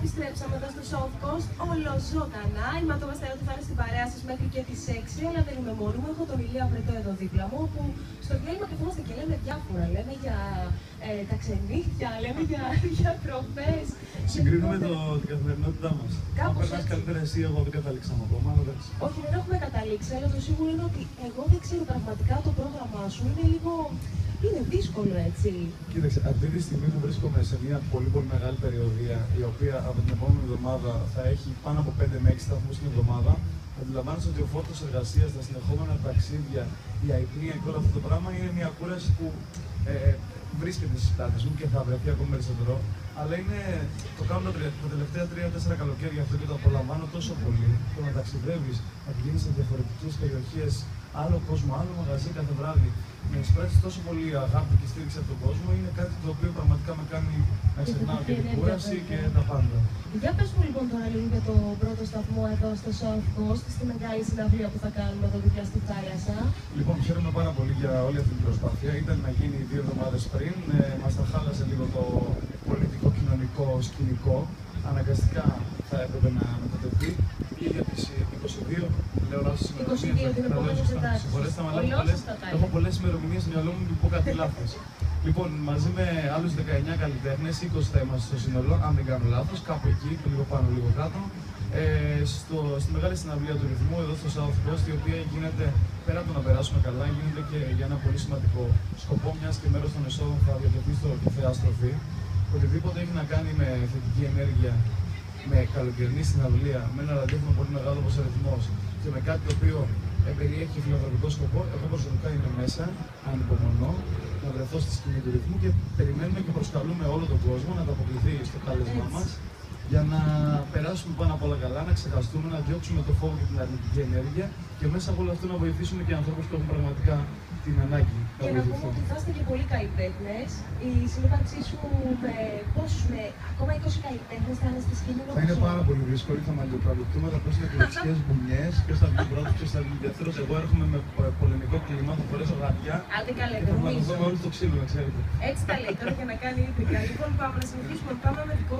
επιστρέψαμε εδώ στο South Coast, όλο ζωντανά. Είμαστε εδώ θα είναι στην παρέα σας μέχρι και τις 6, αλλά δεν είμαι μόνη μου. Έχω τον Ηλία Βρετό εδώ δίπλα μου, που στο διάλειμμα καθόμαστε και λέμε διάφορα. Λέμε για ε, τα ξενύχια, λέμε για, για προφές. Συγκρίνουμε το, την καθημερινότητά μας. Κάπως Αν περνάς έτσι. καλύτερα εσύ, εγώ δεν καταλήξαμε ακόμα. αλλά εντάξει. Όχι, δεν έχουμε καταλήξει, αλλά το σίγουρο είναι ότι εγώ δεν ξέρω πραγματικά το πρόγραμμά σου. Είναι λίγο. Είναι δύσκολο έτσι. Κοίταξε, αυτή τη στιγμή που βρίσκομαι σε μια πολύ πολύ μεγάλη περιοδία, η οποία από την επόμενη εβδομάδα θα έχει πάνω από 5 με 6 σταθμούς την εβδομάδα, αντιλαμβάνεσαι ότι ο φόρτος εργασίας, τα συνεχόμενα ταξίδια, η αϊπνία και όλο αυτό το πράγμα είναι μια κούραση που ε, βρίσκεται στις πλάτες μου και θα βρεθεί ακόμη περισσότερο. Αλλά είναι, το κάνω τα, τρια- τα τελευταία 3-4 καλοκαίρια αυτό και το απολαμβάνω τόσο πολύ. Το να ταξιδεύεις, να πηγαίνεις σε διαφορετικές περιοχές, άλλο κόσμο, άλλο μαγαζί κάθε βράδυ, να εισπράττει τόσο πολύ αγάπη και στήριξη από τον κόσμο, είναι κάτι το οποίο πραγματικά με κάνει να ξεχνάω και την ενέργεια, κούραση βέβαια. και τα πάντα. Για πες μου λοιπόν τώρα λίγο για το πρώτο σταθμό εδώ στο South Coast, στη μεγάλη συναυλία που θα κάνουμε εδώ δίπλα στη θάλασσα. Λοιπόν, χαίρομαι πάρα πολύ για όλη αυτή την προσπάθεια. Ήταν να γίνει δύο εβδομάδες πριν. Ε, Μας τα χάλασε λίγο το πολιτικό-κοινωνικό σκηνικό. Αναγκαστικά θα έπρεπε να μετατεθεί. Και για τι 22, λέω λάθο 22 την επόμενη Τετάρτη. Συγχωρέστε με, αλλά έχω Ολόκληρο πολλές- θα τα έχω πολλές ημερομηνίε στο μυαλό μου και πω κάτι λάθος. Λοιπόν, μαζί με άλλους 19 καλλιτέχνες, 20 θα είμαστε στο σύνολο, αν δεν κάνω λάθος, κάπου εκεί, λίγο πάνω, λίγο κάτω. Ε, στο, στη μεγάλη συναυλία του ρυθμού εδώ στο South Coast, η οποία γίνεται πέρα από το να περάσουμε καλά, γίνεται και για ένα πολύ σημαντικό σκοπό, μιας και μέρος των εσόδων θα διατεθεί στο Κηφαία Στροφή. Οτιδήποτε έχει να κάνει με θετική ενέργεια, με καλοκαιρινή συναυλία, με ένα ραδιόφωνο πολύ μεγάλο όπως ο ρυθμός και με κάτι το οποίο ε, περιέχει φιλανθρωπικό σκοπό, εγώ προσωπικά είμαι μέσα, ανυπομονώ, να βρεθώ στη σκηνή του ρυθμού και περιμένουμε και προσκαλούμε όλο τον κόσμο να ανταποκριθεί στο κάλεσμά Έτσι. μας για να περάσουμε πάνω απ' όλα καλά, να ξεχαστούμε, να διώξουμε το φόβο και την αρνητική ενέργεια και μέσα από όλο αυτό να βοηθήσουμε και ανθρώπους που έχουν πραγματικά την ανάγκη να Και να πούμε βοηθηθούν. ότι θα είστε και πολλοί καλλιτέχνε. Η συνύπαρξή σου με πόσους, με ακόμα 20 καλλιτέχνε θα είναι στη σκηνή. Θα είναι πάρα πολύ δύσκολη, θα μαλλιοκαλυπτούμε, θα πέσουν εκλογικέ μπουνιές, ποιος θα βγει πρώτος, ποιος θα βγει δεύτερος. Εγώ έρχομαι με ε, πολεμικό κλίμα, θα φορέσω γατιά Άντε και καλύτερο, θα νομίζω. μαζευτούμε όλοι στο ξύλο, να ξέρετε. Έτσι καλύτερο για να κάνει ύπηκα. Λοιπόν, πάμε να συνεχίσουμε. Πάμε με δικό σου.